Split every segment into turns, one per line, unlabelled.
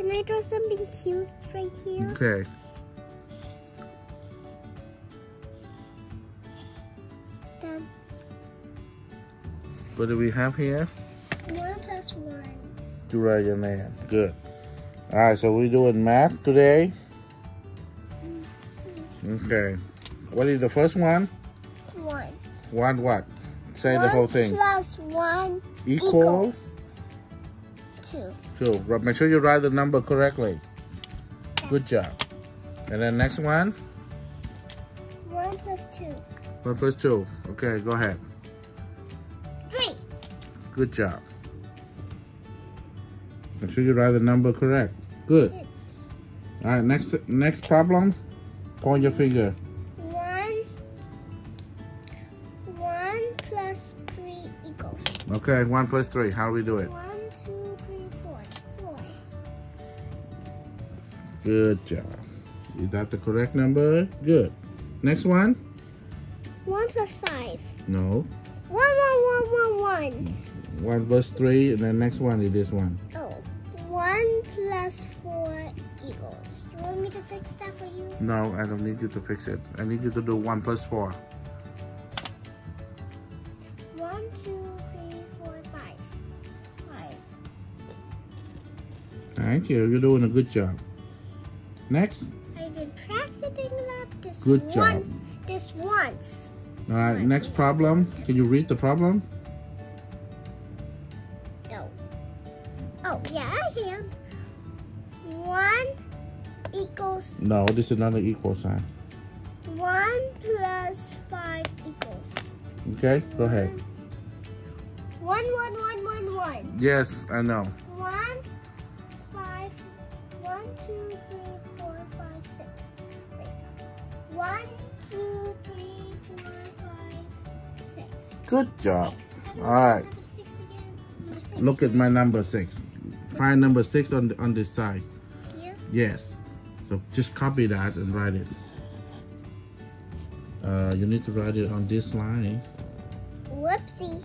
Can I draw something cute right here?
Okay.
Done.
What do we have here?
One plus one.
To write your name. Good. All right, so we're doing math today. Mm-hmm. Okay. What is the first one?
One.
One what? Say the whole thing.
plus one
Equals
two.
two. Make sure you write the number correctly. Good job. And then next one,
One plus two.
one plus two. Okay, go ahead.
Three.
Good job. Make sure you write the number correct. Good.
Good.
All right, next next problem. Point your finger.
One. One plus three equals.
Okay, one plus three. How do we do it?
One,
Good job. Is that the correct number? Good. Next one?
One plus five.
No.
One, one, one, one, one.
One plus three, and then next one is this one.
Oh. One plus four equals. Do you want me to fix that for you?
No, I don't need you to fix it. I need you to do one plus four.
One, two, three, four, five. Five.
Thank you. You're doing a good job. Next.
I've been practicing that this
Good
one,
job.
this once.
All right, next problem. Can you read the problem?
No. Oh, yeah, I can. One equals
No, this is not an equal sign.
one plus five equals.
Okay, go ahead.
One, one, one, one, one.
Yes, I know.
One, five, one, two, three, One, two, three, four, five, six.
Good job.
Six. How do
All right.
spell number six again? Number six.
Look at my number six. Find number six on the, on this side.
Here.
Yes. So just copy that and write it. Uh, you need to write it on this line.
Whoopsie.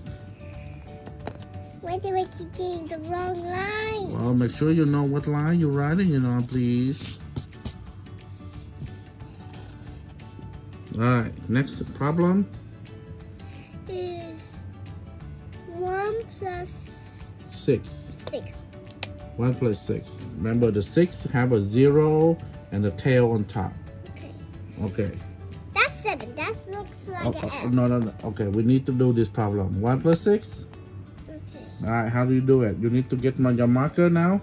Why do I keep getting the wrong line?
Well, make sure you know what line you're writing it on, please. All right, next problem.
Is one plus
Six.
six.
One plus six. Remember, the six have a zero and a tail on top.
Okay.
Okay.
That's seven. That looks like
Oh,
an
oh, no, no, no. Okay, we need to do this problem. One plus six.
Okay.
All right, how do you do it? You need to get my, your marker now.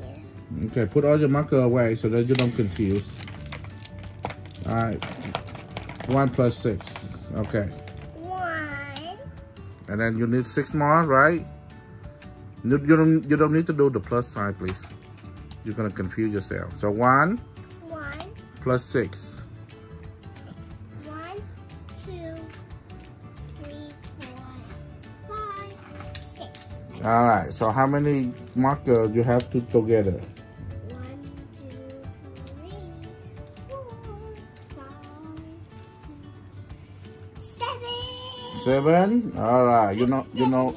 Yeah.
Okay, put all your marker away so that you don't confuse. All right, one plus six. Okay,
One.
and then you need six more, right? You, you don't you don't need to do the plus sign, please. You're gonna confuse yourself. So one
One.
plus six.
One, two, three, four, five, six.
All right. So how many markers you have to together?
Seven.
All right. You know you know.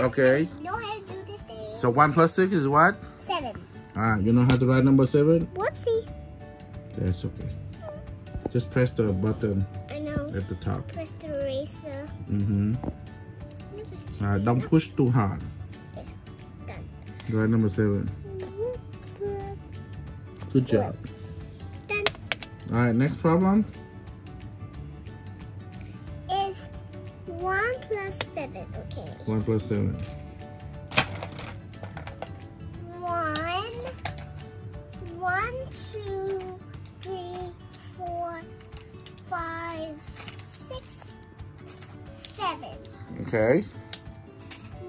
Okay.
You know how to do this thing.
So one plus six is what?
Seven.
All right. You know how to write number seven?
Whoopsie.
That's okay. Just press the button
I know.
at the top.
Press the eraser.
Mm-hmm. All right. Don't push too hard.
Done.
Write number seven. Good job.
Done.
All right. Next problem.
1 plus 7, okay.
1 plus
7. 1, 1, 2,
Okay.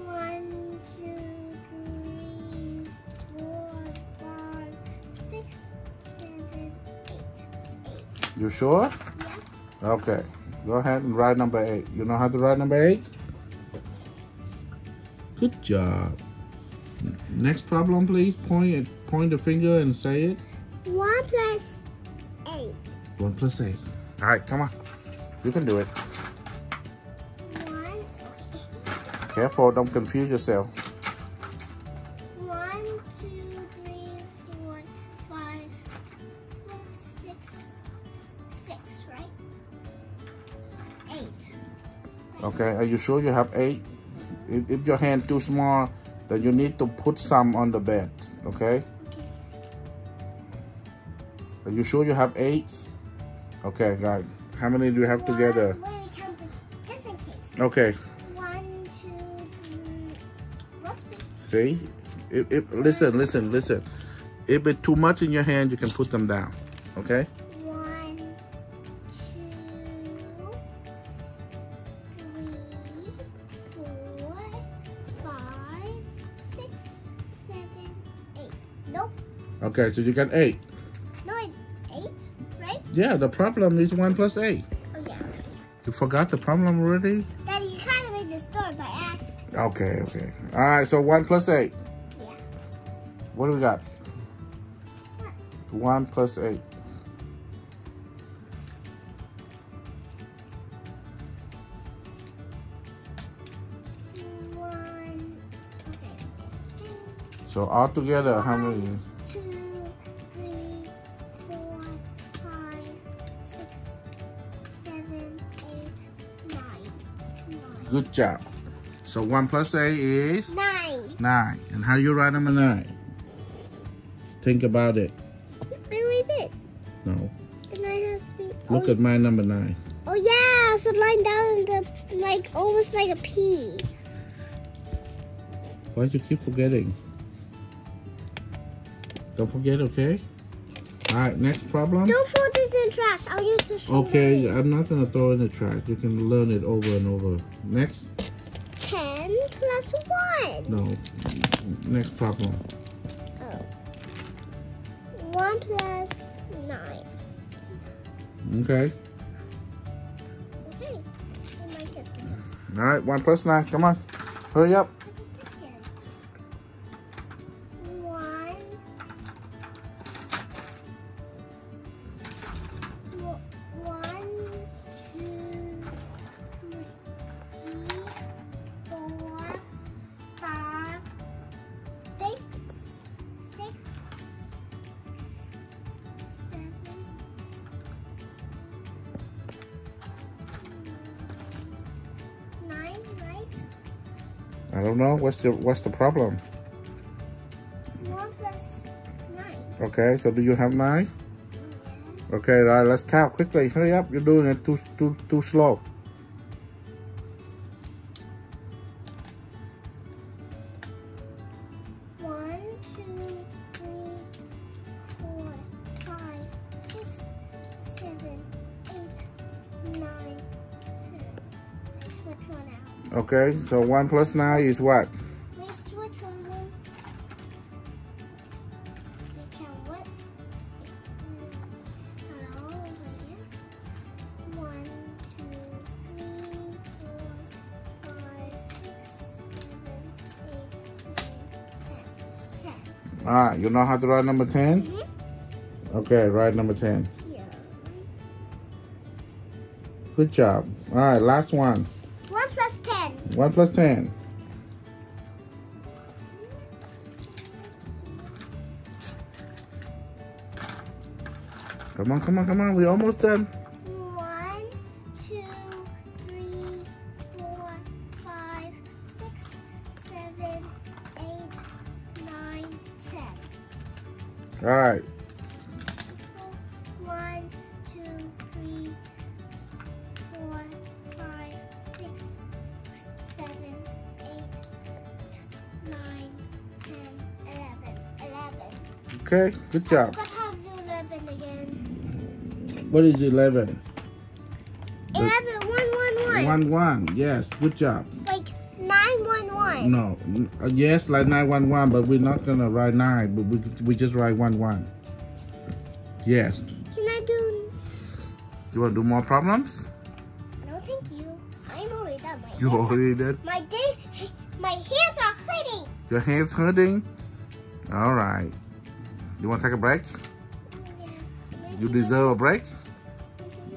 One, two, three, four, five, six, seven, eight, eight.
You sure?
Yeah.
Okay. Go ahead and write number eight. You know how to write number eight? Good job. Next problem, please. Point it, point the finger and say it.
One plus eight.
One plus eight. All right, come on. You can do it.
One.
Careful, don't confuse yourself. Okay, are you sure you have eight? If, if your hand too small, then you need to put some on the bed, okay? Are you sure you have eight? Okay, right. How many do you have together?
One, wait, just in case.
Okay,
One, two, three.
See? If, if, listen, listen, listen. If it's too much in your hand, you can put them down, okay? Okay, so you got eight.
No, it's eight, right?
Yeah, the problem is one plus eight.
Oh yeah. Okay.
You forgot the problem already?
Daddy, you kind of made the story by accident.
Okay, okay. All right, so one plus eight.
Yeah.
What do we got? One plus eight.
One. Okay.
So altogether, how many? Good job. So one plus eight is
Nine.
nine. And how do you write number nine? Think about it.
I read it.
No.
The nine has to be.
Look
oh,
at my number nine.
Oh yeah, so line down the like almost like a P.
Why do you keep forgetting? Don't forget, okay? All right, next problem.
Don't throw this in trash. I'll use the shoe.
Okay, I'm not gonna throw it in the trash. You can learn it over and over. Next.
Ten plus one.
No. Next problem.
Oh. One plus nine.
Okay.
Okay. I might just
All right, one plus nine. Come on. Hurry up. Don't know. What's the what's the problem?
One plus nine.
Okay, so do you have nine? Mm-hmm. Okay, right, let's count quickly. Hurry up. You're doing it too too too slow.
Five, six, seven, eight, nine, ten. Ten.
All right, you know how to write number 10?
Mm-hmm.
Okay, write number 10.
Yeah.
Good job. All right, last one.
One plus ten.
One plus 10. Come on, come on, come on. We almost done.
One, two, three, four, five, six, seven, eight, nine, ten.
All right. Okay, good job.
But how to do eleven again?
What is 11? The-
Eleven, one, one, one.
One, one. Yes, good job.
Like nine, one, one.
No, n- uh, yes, like 911, but we're not gonna write 9, but we, we just write 1, 1. Yes.
Can I do?
You wanna do more problems?
No, thank you. I'm already done. My
You already did?
My day, my hands are hurting.
Your hands hurting? All right. You wanna take a break?
Yeah.
You deserve a break?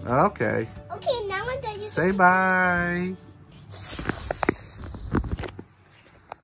Okay.
Okay, now I'm done.
Say bye.